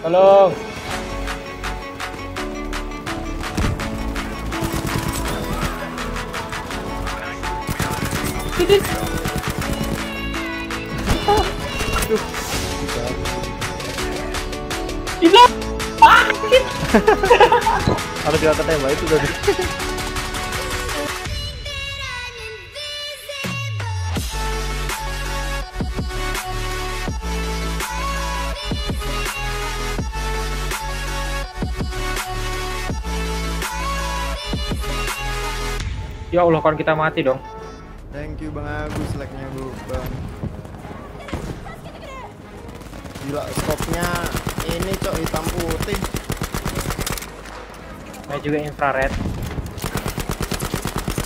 Tolong. Tidit. Gila. Ah, shit. Aku juga ketembak itu tadi. Ya Allah, kan kita mati dong. Thank you Bang Agus like-nya Bu, Bang. Gila skopnya ini cok hitam putih. Saya juga infrared.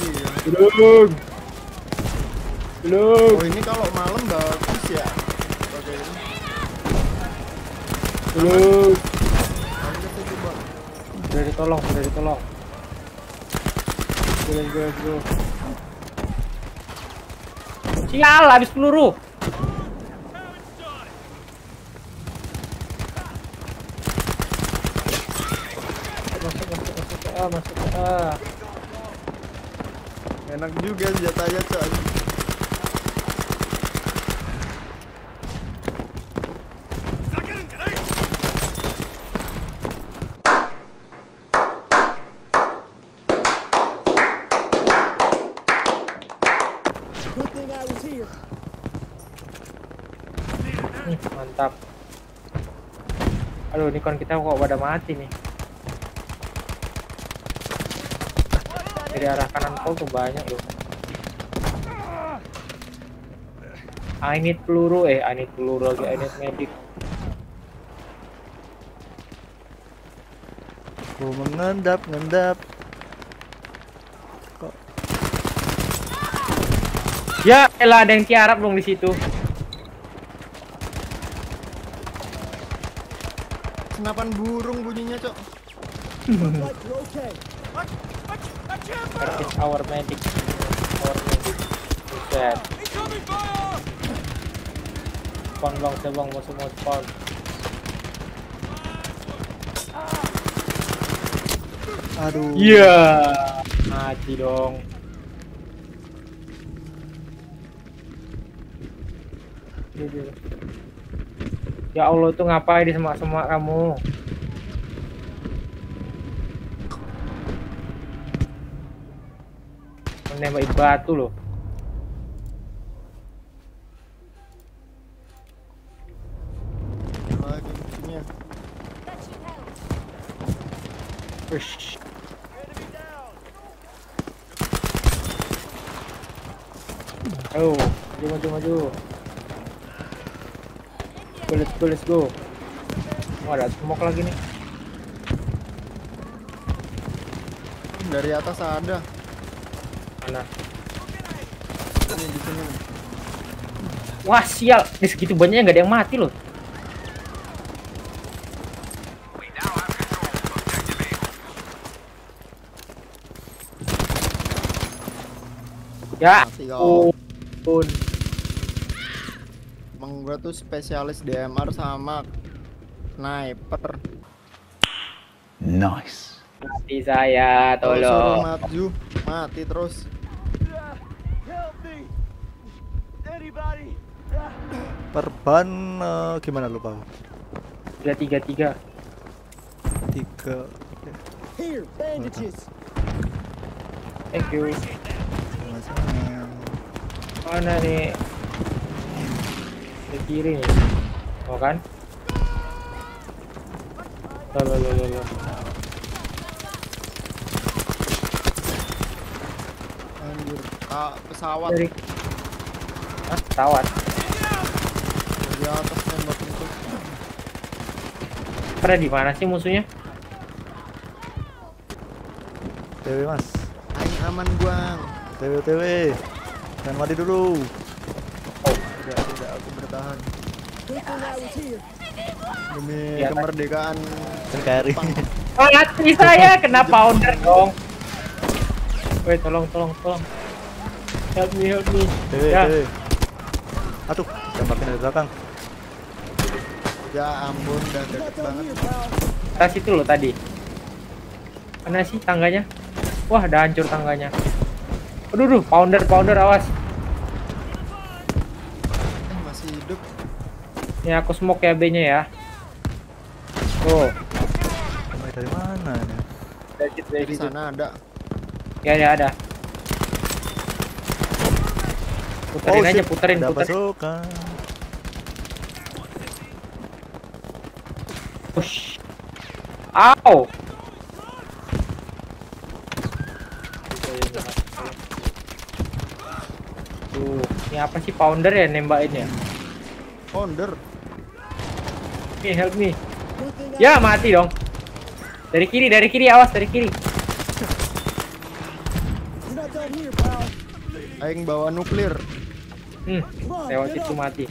Iya. Belum. Belum. Oh ini kalau malam bagus ya. Ini. Belum. Sudah ditolong, sudah ditolong. Go, go, go. Sial, habis peluru. Masuk, masuk, masuk ke A, masuk ke A. Enak juga senjatanya cok. Mantap. Aduh, ini kon kita kok pada mati nih. Dari arah kanan kau tuh banyak loh. I need peluru eh, I need peluru lagi, I need medic. Ku mengendap, ngendap. Ya, elah ada yang tiarap dong di situ. Senapan burung bunyinya cok. Is our medic? Our medic. Buset. Spawn bang, saya bang, mau semua spawn. aduh. Iya, mati dong. Ya Allah itu ngapain di semak-semak kamu? Menembak batu loh. Lagi musuhnya. Ush. Oh, maju maju maju. Go, let's go, let's go. Oh, ada smoke lagi nih. Dari atas ada. Mana? Ini di sini. Wah, sial. Di segitu banyaknya nggak ada yang mati loh. Ya, kau. Gua tuh spesialis DMR sama sniper. Nice. Mati saya, suruh tolong. maju, mati terus. Perban eh, gimana lu, Pak? Tiga tiga tiga. Tiga. Oke. Thank you. Mana nih? Ke kiri nih. Oh kan? Loh, loh, loh, loh. Anjir, ah, pesawat Dari Hah, pesawat. dari atas nembak itu. Pada di mana sih musuhnya? TW, Mas. Aing aman guang. TW, TW. Jangan mati dulu. Tidak, tidak aku bertahan. Demi Iya, kemerdekaan. Sekali. Oh, mati saya kena pounder dong. Woi, tolong, tolong, tolong. Help me, help me. TW, Ya. TW. Aduh, tembakin dari belakang. Ya ampun, udah deket banget. atas itu loh tadi mana sih tangganya wah udah hancur tangganya aduh duh, pounder pounder awas ini aku smoke ya B nya ya tuh Mulai dari mana ini? dari dari Di situ sana ada. ya ada ada puterin Oh, aja shit. puterin Ada puterin pasukan. push Au! Tuh, ini apa sih pounder ya nembakin ya? Founder. Nih, help me. Ya, mati dong. Dari kiri, dari kiri, awas dari kiri. Aing bawa nuklir. Hmm, lewat itu mati.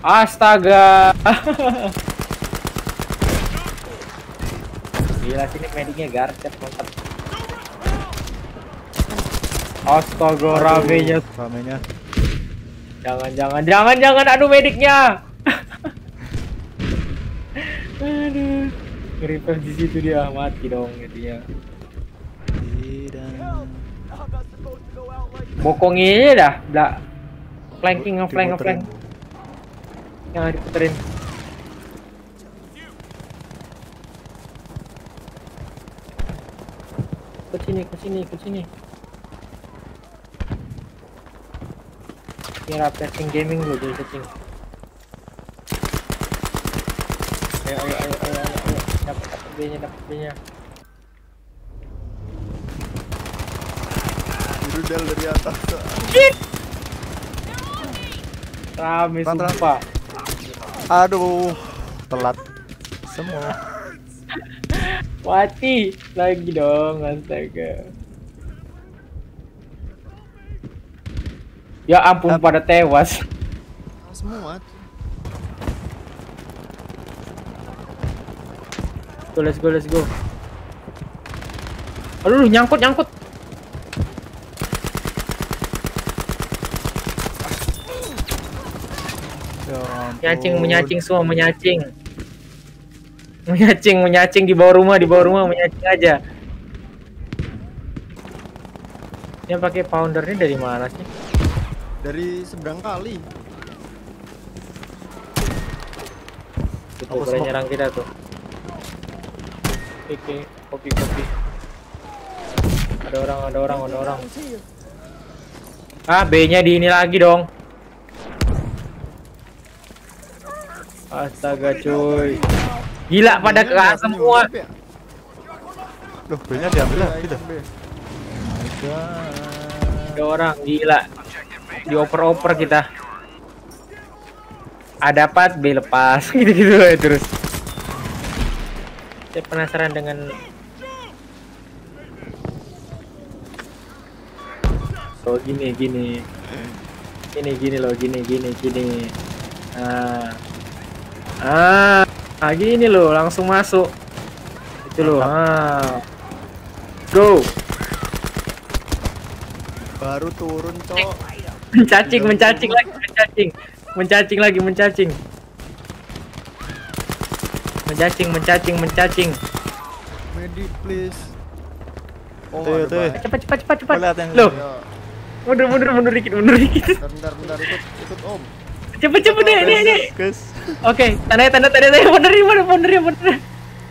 Astaga. Gila sini mediknya garcet mantap. Astaga, ramenya. Ramenya. Jangan, jangan, jangan, jangan. Aduh, mediknya. Aduh. Nge-revive di situ dia mati dong dia. Bokongnya dah, dah. Flanking, ngeflank, ngeflank. Jangan diputerin. Ke sini, ke sini, ke sini. Kira passing gaming dulu jadi setting. Ayo, ayo, ayo, ayo, ayo, ayo. Dapat, dapat B-nya, dapat B-nya. Rudal dari atas. Rame Run, run. sumpah. Aduh, telat semua. Mati lagi dong, astaga. Ya ampun pada tewas. Semua. Go, let's go, let's go. Aduh, nyangkut, nyangkut. Ya ampun. Menyacing, menyacing semua, menyacing. Menyacing, menyacing di bawah rumah, di bawah rumah menyacing aja. Dia pakai pounder ini dari mana sih? Dari seberang kali. Itu smoke. nyerang kita tuh. Oke, kopi, kopi. Ada orang, ada orang, ada orang. Ah, B-nya di ini lagi dong. Astaga, cuy. Gila pada ke semua. ya? Loh, B-nya diambil. Aing B. Ada orang gila. Dioper-oper kita. A dapat, B lepas. Gitu-gitu aja terus. Saya penasaran dengan Oh gini gini gini gini loh gini gini gini ah ah ah gini loh langsung masuk itu loh ah go Baru turun, Cok. Mencacing mencacing lagi mencacing. Mencacing lagi mencacing. Mencacing mencacing mencacing. Medic, please. Oh, Tuh, tuh. cepat cepat cepat cepat. Kau lihat yang loh. Ya, mundur mundur mundur dikit mundur dikit. Bentar, bentar, ikut, ikut Om. cepet cepet deh deh deh. Guys, oke tanda tanda tanda tanda. Bener bener bener ya bener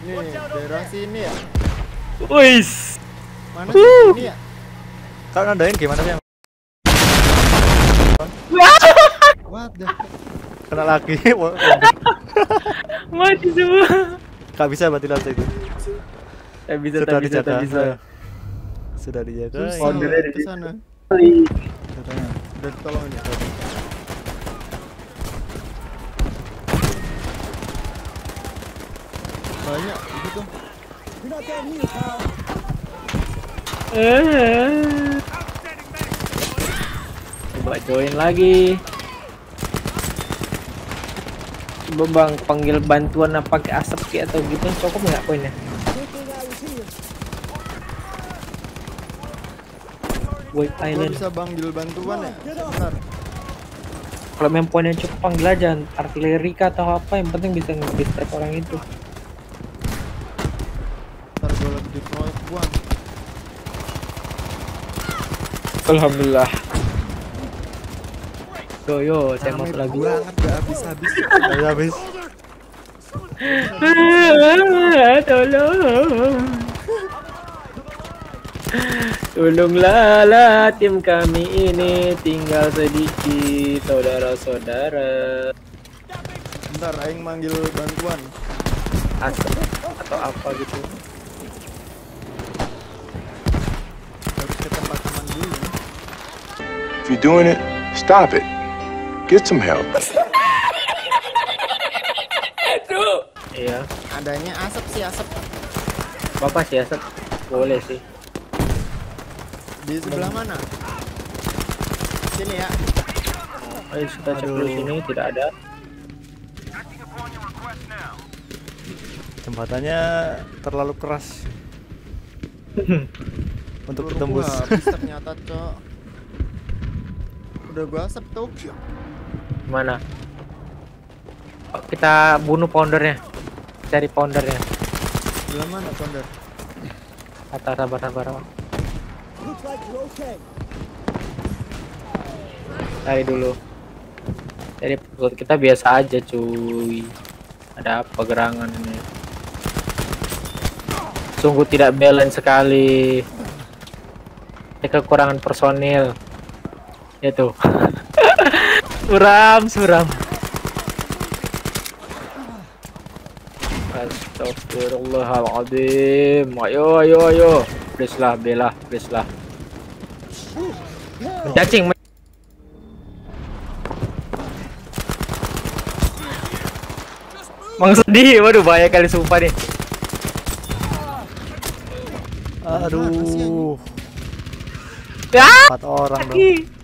Nih, daerah sini ya. wis Mana sini ya? kau nandain gimana sih? What the? Kena lagi. Mati semua Gak bisa berarti lantai itu. tak bisa Sudah tak bisa dijaga. tak bisa Sudah dijaga. Susah Oh, dari- ke sana. Katanya. Udah tolong ini. Banyak gitu. Eh. coba join lagi coba bang panggil bantuan apa pakai asap ki atau gitu cukup nggak poinnya White Island bisa panggil bantuan ya? Kalau main poin yang cukup panggil aja artileri kah atau apa yang penting bisa nge-distract orang itu. Ntar gue lagi. Alhamdulillah. Yo yo, saya mau Rame lagi. banget gak habis-habis. Saya habis. Tolong. Tolonglah lah tim kami ini tinggal sedikit saudara-saudara. Bentar, aing manggil bantuan. Asap atau apa gitu. Harus ke tempat teman dulu. If you're doing it, stop it. Get some help. Iya, Adanya asap sih asap bapak sih asap. Boleh sih. di sebelah mana? Sini ya. Ayo kita cek dulu sini tidak ada. Jembatannya terlalu keras. Untuk Peluru tembus. gua habis ternyata, Cok. Udah gua asap tuh. Mana? Oh, kita bunuh poundernya. Cari poundernya. Sebelah mana, Ponder? Atas sabar sabar. Cari dulu. Cari perut kita biasa aja cuy. Ada apa gerangan ini? Sungguh tidak balance sekali. Ini kekurangan personil. Itu. suram, suram. Astagfirullahaladzim. Ayo, ayo, ayo. Please lah, bela, please lah. Cacing. men- Mang sedih, waduh bahaya kali sumpah nih. Aduh, Ya, empat orang dong.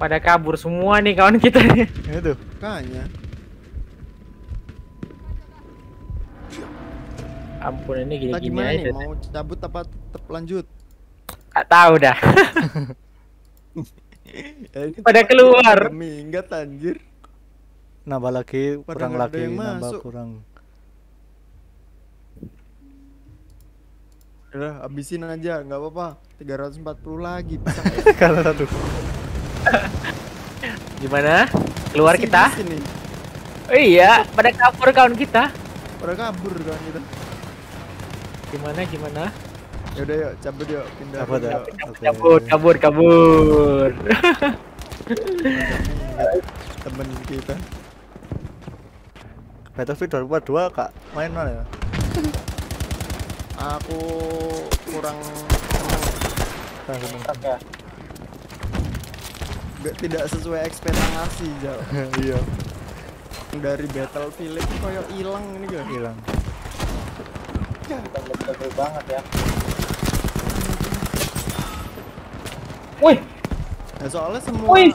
Pada kabur semua nih kawan kita nih. Itu. Kayaknya. Ampun ini gini-gini gimana aja. nih? Mau cabut apa tetap lanjut? Gak tahu dah. Ya, ini Pada keluar. Minggat anjir. Nambah lagi, Pada kurang lagi, nambah masuk. kurang. Udah, habisin aja, nggak apa-apa. 340 lagi. Bisa Kalau satu. Gimana? Keluar Sini, kita? Sini. Oh iya, pada kabur kawan kita. Pada kabur kan kita. Gimana gimana? Ya udah yuk, cabut yuk, pindah. Cabut yuk. Oke. Kabur, kabur, kabur. Temen kita. Battlefield 2042 kak main mana ya? Aku kurang senang. Tidak sesuai ekspektasi jauh Iya, dari Battlefield itu kayak hilang ini gak hilang. Betul banget ya. Wih, nah, soalnya semua wih.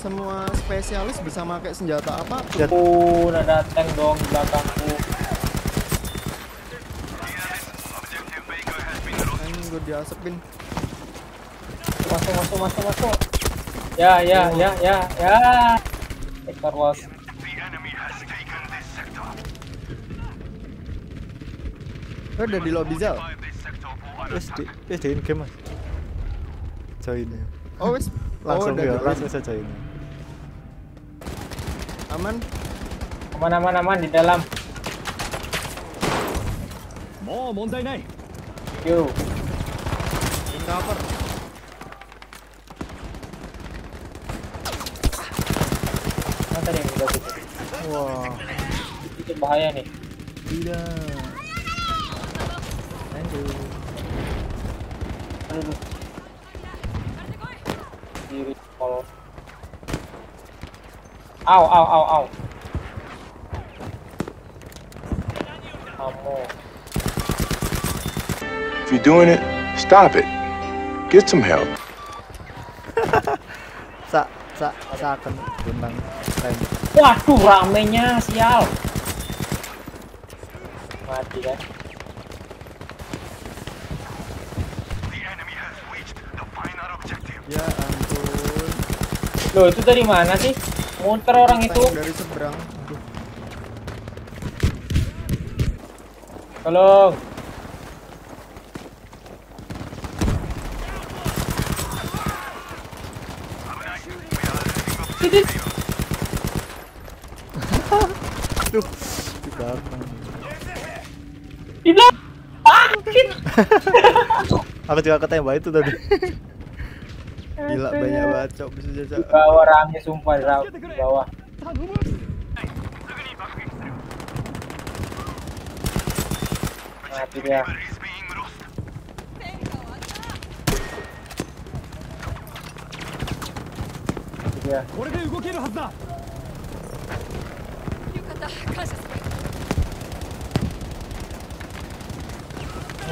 semua spesialis bisa pakai senjata apa Ya. Uh, ada tank dong di belakangku. Anjing gue diasepin Masuk, masuk, masuk, masuk. Ya, ya, ya, ya, ya. Sektor was. Lo udah di lobby Zal? Terus di, eh di in game mas. Join ya. Oh wes Langsung oh, udah ya, join. langsung saya join. Aman Aman, aman, aman di dalam. もう問題ない Yo. in cover Tadi yang udah gitu? Wah, Itu bahaya nih. tidak. Lanjut. Aduh. Kiri kalau. Au, au, au, au. Kamu. If you're doing it, stop it. Get some help. Sa, sa, sa akan benang lain. Waduh, ramenya sial. Mati kan? Ya ampun Loh, itu dari mana sih? Muter orang itu. Tank dari seberang. Aduh. Tolong. Titit. Duh, di belakang. Di belakang. Ah, shit. Aku juga ketembak itu tadi. Gila banyak banget cok bisa Di jajak. bawah rame sumpah di ra- di bawah. 頼む Mati dia. Mati dia. これで動けるはずだよかった感謝する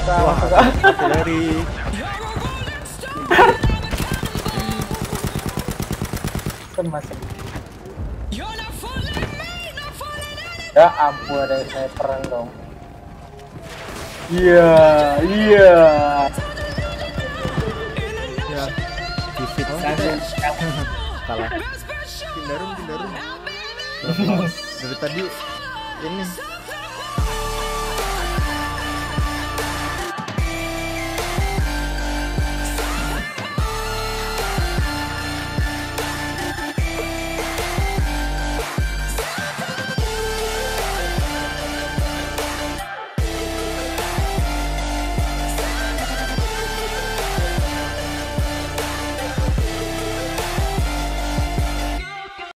Masuk ke A, Wah, masuk ke A. artileri. Masuk. Ya ampun ada sniperan dong. Iya, iya. Ya, Defeat Oh, kalah. Kindarum, Kindarum. Dari tadi ini